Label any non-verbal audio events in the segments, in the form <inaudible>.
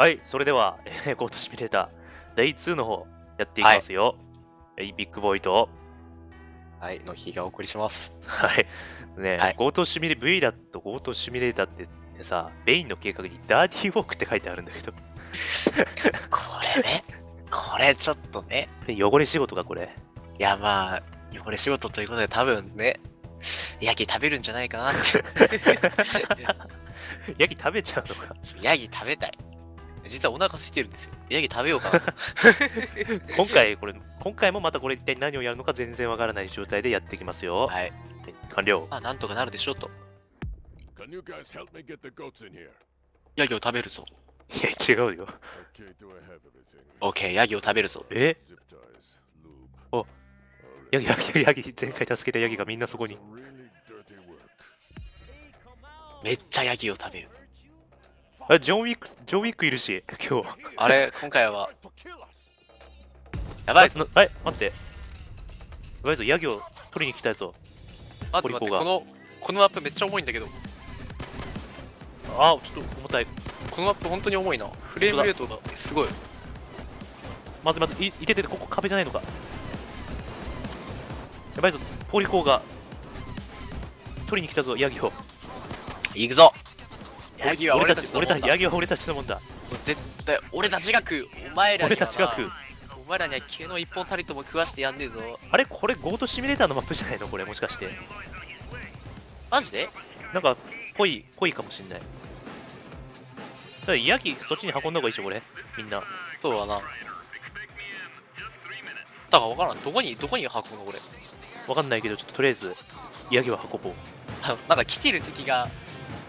はい、それでは、えー、ゴートシミュレーター、第2の方、やっていきますよ。はい、ビッグボーイと、はい、の日がお送りします。はい。ね、はいゴートシミュレ、V だとゴートシミュレーターってさ、ベインの計画にダーティーウォークって書いてあるんだけど、<laughs> これね、これちょっとね、汚れ仕事か、これ？いやまあ、汚れ仕事ということで多分ね、ヤギ食べるんじゃないかなって。<laughs> ヤギ食べちゃうのか？<laughs> ヤギ食べたい。実はお腹空いてるんですよ。ヤギ食べようか。<laughs> 今回、これ、今回もまたこれ一体何をやるのか全然わからない状態でやっていきますよ。はい。完了。まあ、なんとかなるでしょうと。ヤギを食べるぞ。いや、違うよ。オッケー、ヤギを食べるぞ。え？Oh. Alright. ヤギ、ヤギ、ヤギ、前回助けたヤギがみんなそこに。めっちゃヤギを食べる。あ、ジョンウィック、ジョンウィックいるし、今日。あれ、今回は.やばいあ、なはい、待って。やばいぞ、ヤギを取りに来たやつを。待って待って、ポリコがこの、このマップめっちゃ重いんだけど、あ、ちょっと重たい。このマップ本当に重いな。フレームレートがすごい。まずまず、い、いててて、ここ壁じゃないのか。やばいぞ、ポリコが取りに来たぞ、ヤギを。行くぞヤギは俺たちの俺たち、もんだヤギは俺たちのもんだ。絶対俺たちが食うお前らにはな俺たちが食う。お前らには毛の一本たりとも食わしてやんねえぞあれこれゴートシミュレーターのマップじゃないの？これもしかして。マジで？なんか、ぽい、ぽいかもしんない。ただヤギそっちに運んだ方がいいでしょ、これ。みんな。そうだなだから分からんどこにどこに運ぶのこれ？わかんないけど、ちょっととりあえず、ヤギは運ぼう。あ <laughs> なんか来てる敵が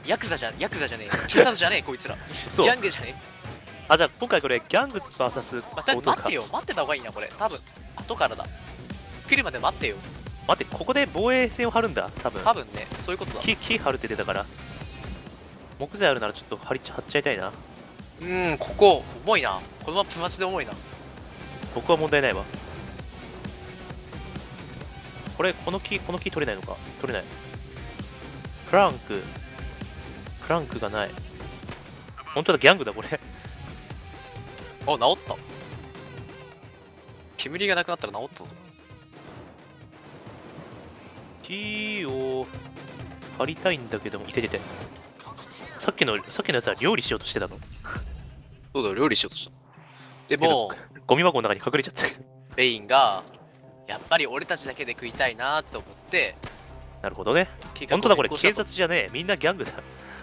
ヤクザじゃヤクザじゃねえ警察じゃねえこいつらギそう。ャングじゃねあ、じゃあ今回これ、ギャング VS え、まあ、待って。よ待ってた方がいいなこれ多分後からだ来るまで待ってよ待って、ここで防衛線を張るんだ、多分。多分ねそういうことだ木、木張るって出たから。木材あるならちょっと張り張っちゃいたいな。うーんここ重いなこのマップマジで重いな僕は問題ないわ。これ、この木、この木取れないのか？取れない。プランク。プランクがない。本当だ、ギャングだ、これ。お治った煙がなくなったら治ったぞ木を張りたいんだけども、いててて。さっきの、さっきのやつは料理しようとしてたの。そうだ料理しようとしたでもゴミ箱の中に隠れちゃった。ベインがやっぱり俺たちだけで食いたいなって思ってなるほどね。本当だ、これ、警察じゃねえ。みんなギャングだ。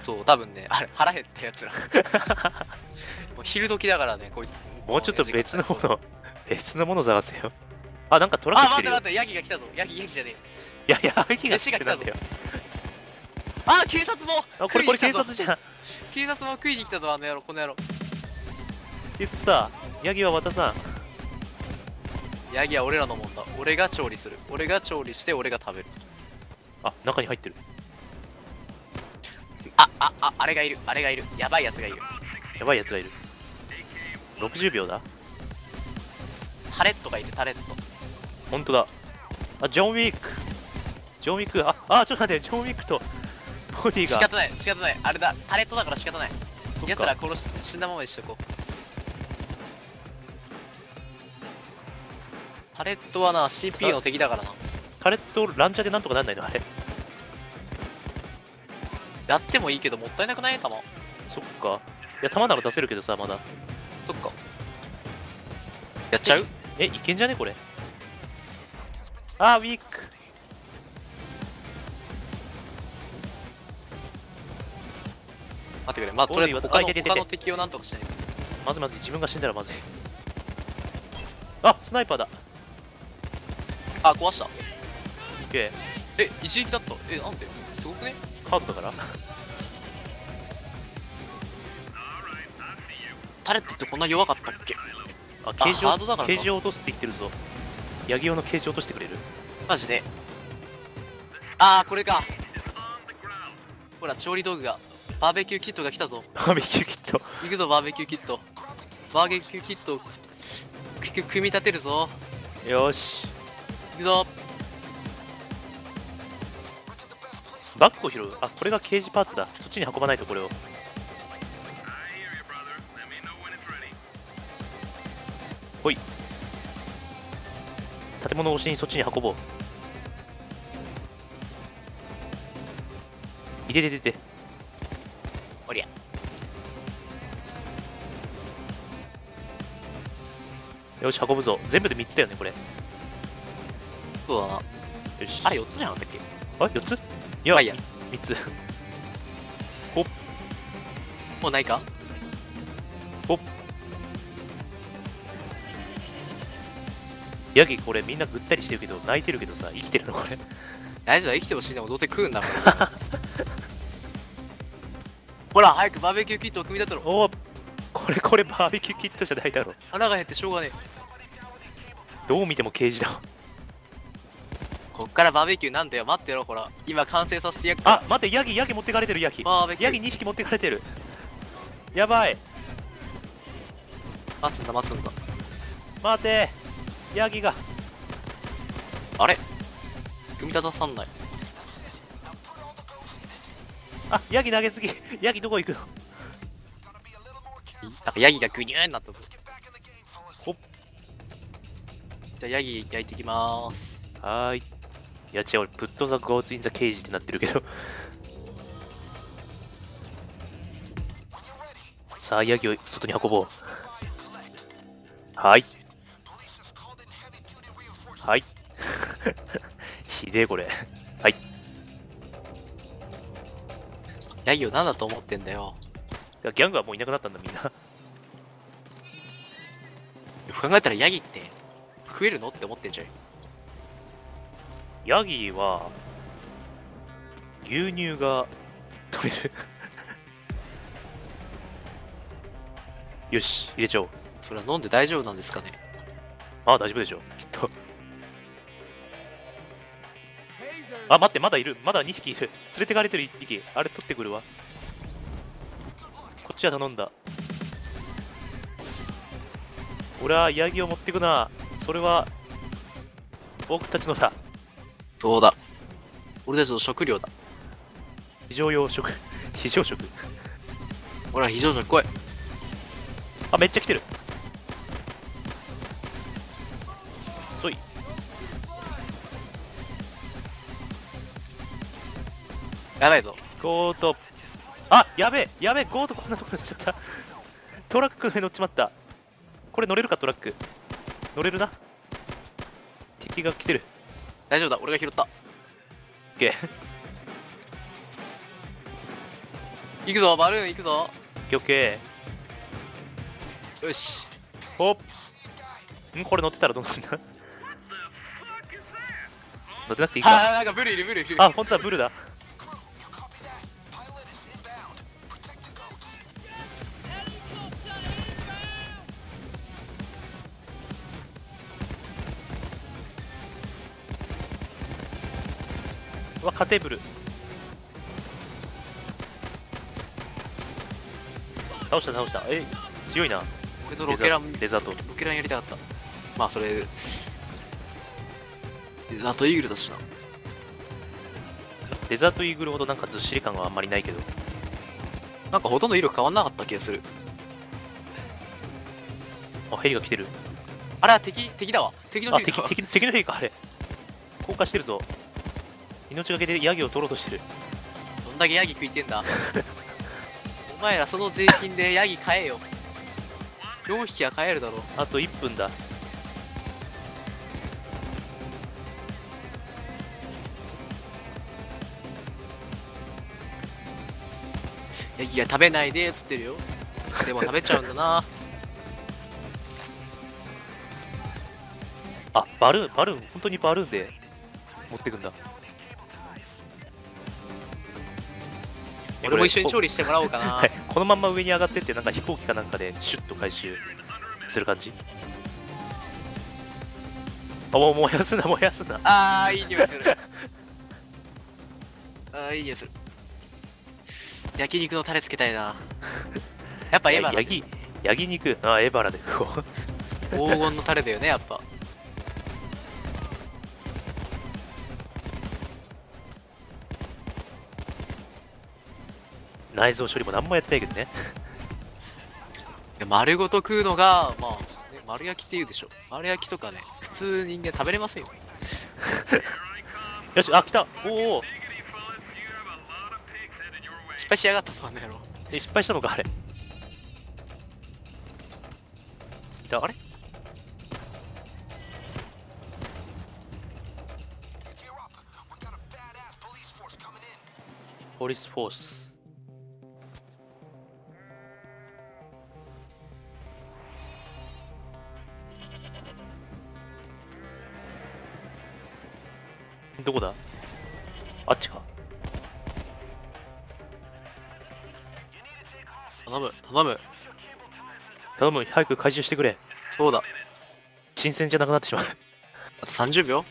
そう多分ねあれ腹減ったやつら <laughs> もう昼時だからねこいつもうちょっと別のもの、別のもの探せよ。あ、なんかトラあック来てるよ。待って待ってヤギが来たぞヤギヤギじゃねいやいや、ヤギが来たんだよ。えあ警察もあ、これ、これ警察じゃん。警察も食いに来たぞあの野郎この野郎警察さ、ヤギは渡さん。ヤギは俺らのもんだ俺が調理する俺が調理して俺が食べるあ、中に入ってる。ああああれがいるあれがいるやばいやつがいるやばいやつがいる。60秒だ。タレットがいるタレットほんとだ。あ、ジョン・ウィック。ジョン・ウィック、あ、あ、ちょっと待って、ジョン・ウィックとボディが。仕方ない仕方ないあれだタレットだから仕方ないそっ奴らか。殺し死んだままにしとこうタレットはな CP の敵だからなタレット、ランチャーでなんとかなんないの？あれ。やってもいいけどもったいなくない？弾そっか。いや、弾なら出せるけどさ、まだ。そっか。やっちゃう？え、いけんじゃね？これ。あー、ウィック。待ってくれ。まあとりあえず他の他の敵をなんとかしないと。まずまずい自分が死んだらまずい。あ、スナイパーだ。あ壊した。オッケえ一撃だった。えなんで？すごくね？ー。カードだから。タレットってこんな弱かったっけ？あ、ケージをケージを落とすって言ってるぞ。ヤギ用のケージ落としてくれる？マジでああこれかほら調理道具がバーベキューキットが来たぞバーベキューキット。行くぞバーベキューキットバーベキューキットくく組み立てるぞよし。行くぞバッグを拾う。あ、これがケージパーツだ。そっちに運ばないとこれを。ほい。建物越しにそっちに運ぼう。いてててておりゃ。よし運ぶぞ。全部で3つだよねこれ。そうだなよし。あれ4つじゃなかったっけ？あ4つ？いや、まあいいや。3つ。もうないか？ヤギこれみんなぐったりしてるけど泣いてるけどさ生きてるのこれ。大丈夫だ。生きてほしいでもどうせ食うんだからほら早くバーベキューキットを組み立てろ。おおこれこれバーベキューキットじゃないだろ。腹が減ってしょうがねえ。どう見ても刑事だわこっからバーベキューなんだよ。待ってろほら。今完成させてやっあ待ってヤギヤギ持ってかれてるヤギ。バーベキュー。ヤギ2匹持ってかれてる。やばい。待つんだ待つんだ。待て。ヤギが。あれ？組み立たさんない。あヤギ投げすぎ。<laughs> ヤギどこ行くの？なんかヤギがグニューになったぞ。ほっ。じゃあヤギ焼いてきまーす。はーいいや違う。俺プットザゴーツインザケージってなってるけど。さあヤギを外に運ぼう。はい。はい。<laughs> ひでえこれ。はい。ヤギを何だと思ってんだよ。いやギャングはもういなくなったんだみんな。よく考えたらヤギって食えるの？って思ってんじゃんヤギは牛乳が取れる。<laughs> よし入れちゃおう。それは飲んで大丈夫なんですかね？ああ大丈夫でしょきっと。あ待ってまだいる。まだ2匹いる。連れてかれてる1匹。あれ取ってくるわ。こっちは頼んだ。俺はヤギを持ってくな。それは僕たちのだそうだ？俺たちの食料だ。非常用食。<laughs> 非常食。ほら非常食来い。あめっちゃ来てる。そい。やばいぞ。 Goat。あやべえ。やべえ。 Goat こんなところにしちゃった。<laughs> トラックに乗っちまった。これ乗れるか？トラック。乗れるな。敵が来てる大丈夫だ俺が拾った。オッケー。行くぞバルーン行くぞ。オッケーオッケよし。ーほっん？これ乗ってたらどうなんだ？乗ってなくていいか。はいなんかブルいるブルいる。あ本当だブルだわカテーブル倒した倒した。え強いな。俺のデザロケランデザートロケランやりたかった。まあそれデザートイーグルだしなデザートイーグルほどなんかずっしり感はあんまりないけど。なんかほとんど威力変わんなかった気がする。あヘリが来てる。あれは敵敵だわ。敵のあヘリだわ。敵敵敵のヘリかあれ。降下してるぞ命がけでヤギを取ろうとしてる。どんだけヤギ食いてんだ。<laughs> お前らその税金でヤギ買えよ。4匹は買えるだろ。あと1分だ。ヤギが食べないでっつってるよ。でも食べちゃうんだな。あバルーンバルーン。本当にバルーンで持ってくんだ俺も一緒に調理してもらおうかな。<laughs> はい、このまんま上に上がってってなんか飛行機かなんかでシュッと回収する感じ？あもう燃やすな燃やすな。あーいい匂いする。<laughs> あーいい匂いする。焼肉のタレつけたいな。やっぱエバラヤギヤギ肉。あエバラで黄金のタレだよねやっぱ内臓処理も何もやってないけどね。<laughs> 丸ごと食うのがまあ、ね、丸焼きって言うでしょ。丸焼きとかね普通人間食べれませんよ。<laughs> よしあ来た。おお失敗しやがったそんな野郎え失敗したのかあれ。いた。あれ？ポリスフォースどこだ？あっちか。頼む頼む。頼む早く回収してくれ。そうだ。新鮮じゃなくなってしまう。あと30秒？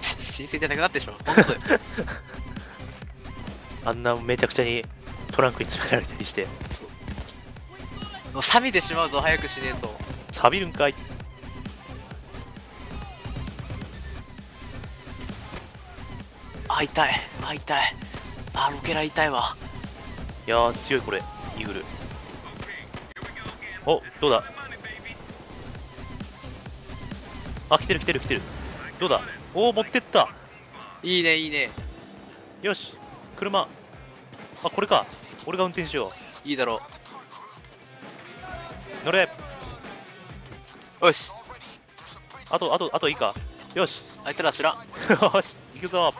し新鮮じゃなくなってしまう。<laughs> あんなめちゃくちゃにトランクに詰められたりして。もう冷めてしまうぞ早くしねえと。錆びるんかいあ痛いあ痛い。あロケラ痛いわ。いやー強いこれ。イーグル。おどうだ？あ来てる来てる来てる。どうだ？おお持ってった。いいねいいね。よし。車。あこれか。俺が運転しよいいだろう。乗れ。うよし。あとあとあといいか？よし。あいつら知らん。<laughs> よし。行くぞ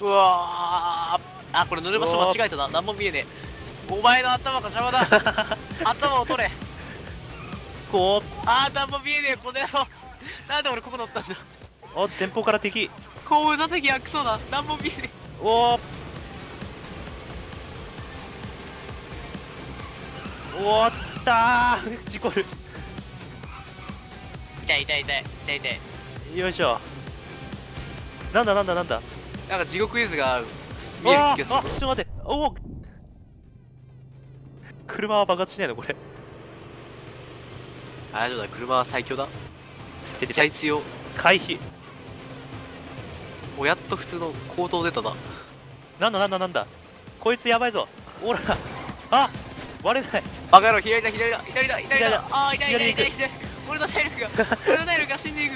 うわー。あこれ乗る場所間違えたな。何も見えねえ。お前の頭が邪魔だ。<laughs> 頭を取れ。こあー何も見えねえ。この野郎。なんで俺ここ乗ったんだ。うお前方から敵。後部座席がクソだ。何も見えねおー。おーったー。<laughs> 事故る。え痛い痛い痛い。痛い痛い。よいしょ。なんだなんだなんだなんか地獄絵図がある。見える気がする。あーあちょっと待って。おお。車は爆発しないの？これ。大丈夫だ。車は最強だ。出て最強。回避。おやっと普通の行動出たな。なんだなんだなんだ。こいつやばいぞ。おら。あ割れない。バカ野郎左だ左だ左だ左左だ。だあー痛い痛い痛い左痛い。俺の体力が俺の体力が死んでいく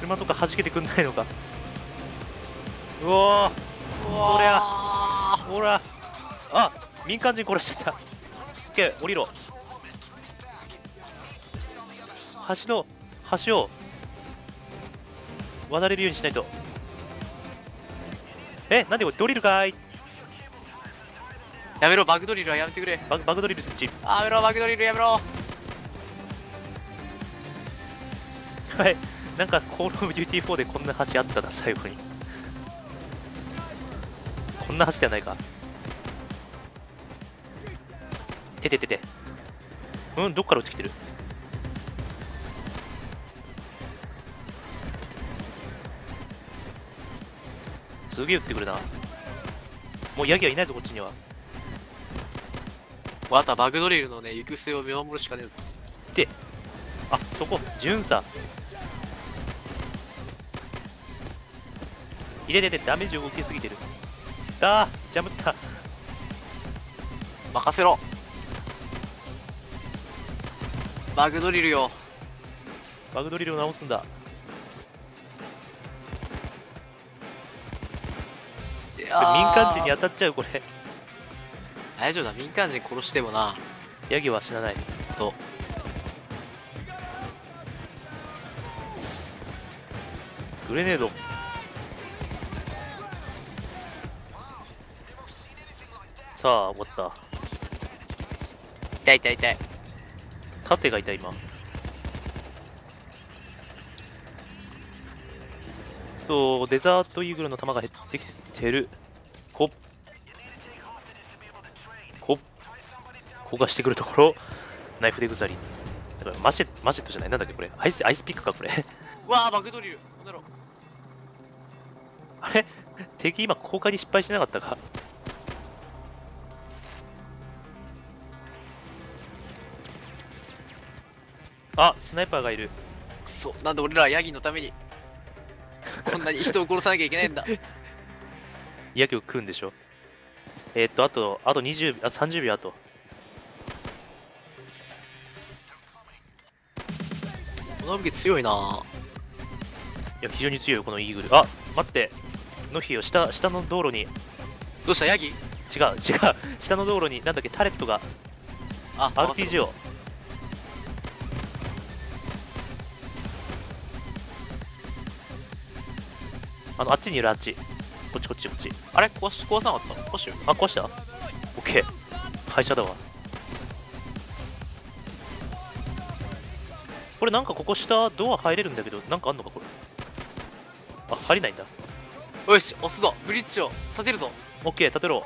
車とか弾けてくんないのか。うおー。おりゃ。ゃほらあ民間人殺しちゃった。オッケー降りろ。橋の橋を。渡れるようにしないと。えなんでこれドリルかーい。やめろバグドリルはやめてくれ。バグバグドリル設置やめろバグドリルやめろ。はいなんかコールオブデューティー4でこんな橋あったな最後に。こんな橋ではないか。てててて。うんどっから落ちてきてる？すげえ撃ってくるな。もうヤギはいないぞこっちには。あとはバグドリルのね行く末を見守るしかねえぞ。あそこ巡査入れててダメージを受けすぎてる。だージャムった任せろ。バグドリルよ。バグドリルを直すんだ。民間人に当たっちゃうこれ。大丈夫だ民間人殺してもな。ヤギは死なない。と。グレネードさあ終わった。痛い痛い痛い。盾がいた今。とデザートイーグルの弾が減ってきてる。ほっほっ焦がしてくるところ。ナイフでぐさり。だからマシェマシェットじゃない。なんだっけこれ。アイスアイスピックかこれ。うわあバグドリルなんだろ。うあれ？敵今公開に失敗してなかったか？あスナイパーがいる。くそなんで俺らはヤギのためにこんなに人を殺さなきゃいけないんだ。<laughs> ヤギを食うんでしょ？えーっとあとあと20あ30秒あと。この武器強いな。いや非常に強いよこのイーグル。あ待って。ノヒよ下下の道路に。違うどうした？ヤギ？違う下の道路になんだっけタレットが。あ RPG をあのあっちにいるあっち。こっちこっちこっち。あれ？壊し壊さなかった？壊しよあ壊したオッケー。廃車だわ。これなんかここ下ドア入れるんだけどなんかあんのかこれ？あ入れないんだ。よし押すぞ。ブリッジを。立てるぞ。オッケー立てろ。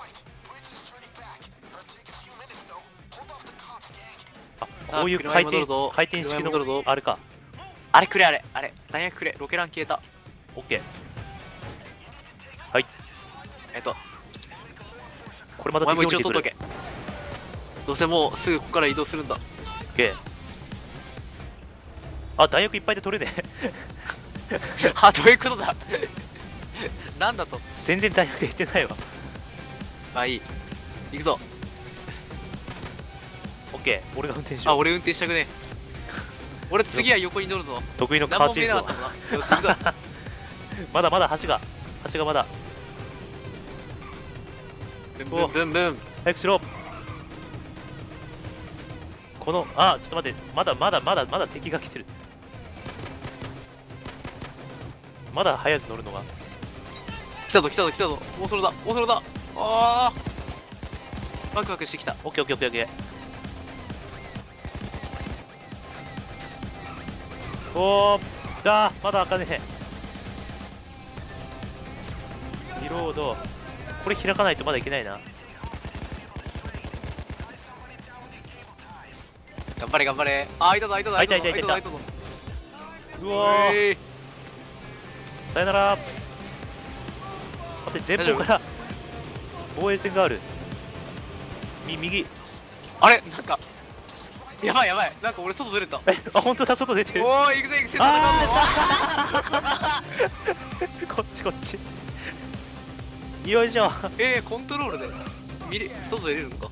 あこういう車回転回転式のあれか。あれくれあれ。あれ。弾薬くれ。ロケラン消えた。オッケーえっとこれまたお前もどうせもうすぐここから移動するんだ。オッケーあ弾薬いっぱいで取れねえ。<laughs> あどういうことだ。なんだと。全然弾薬減ってないわ。まあいい。行くぞ。オッケー俺が運転しよう。あ俺運転したくね。え俺次は横に乗るぞ。得意のカーチェイスを。<laughs> まだまだ橋が。橋がまだブンブンブンブン。早くしろ。このあちょっと待って。まだまだまだまだ敵が来てる。まだ早く乗るのが。来たぞ来たぞ来たぞ。もうそれだ。もうそれだ。あー。ワクワクしてきた。オッケーオッケーオッケー。オッケーおーあーまだ開かねえ。リロードこれ開かないとまだいけないな。頑張れ頑張れ。あ開いたぞ開いたぞ開いた開いた開いた開いた。ぞ。うわー。さよなら。待って前方から防衛線がある。み右。あれ？なんかやばいやばい。なんか俺外出れた。えあ本当だ外出てる。おー行くぜ行くぜ戦うぞ。<laughs> こっちこっちよいしょ。えー、コントロールで見れ外出れるのか？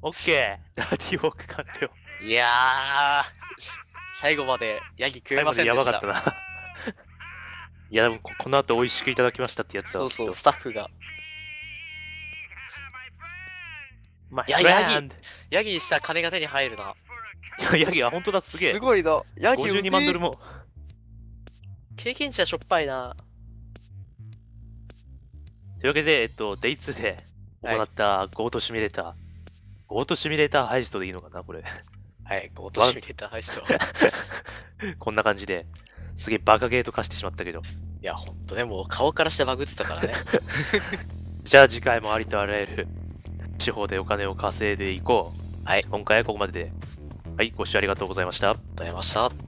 オッケー。ダーティーウォーク完了。いやー最後までヤギ食えませんでした。やばかったな。<laughs> いやでもここの後美味しくいただきましたってやつだそうそうスタッフが。まあいやフレンドヤギにしたら金が手に入るな。い <laughs> やヤギは本当だすげえ。すごいな。ヤギ52万ドルも。経験値はしょっぱいなというわけで、えっと、デイ2で行ったゴートシミュレーター、ゴートシミュレーターハイストでいいのかなこれ。はいゴートシミュレーター入ってたいこんな感じですげえバカゲート化してしまったけど。やほんとねもう顔からしてバグってたからね。<laughs> じゃあ次回もありとあらゆる地方でお金を稼いでいこう。はい。今回はここまでで。はい、ご視聴ありがとうございました。ありがとうございました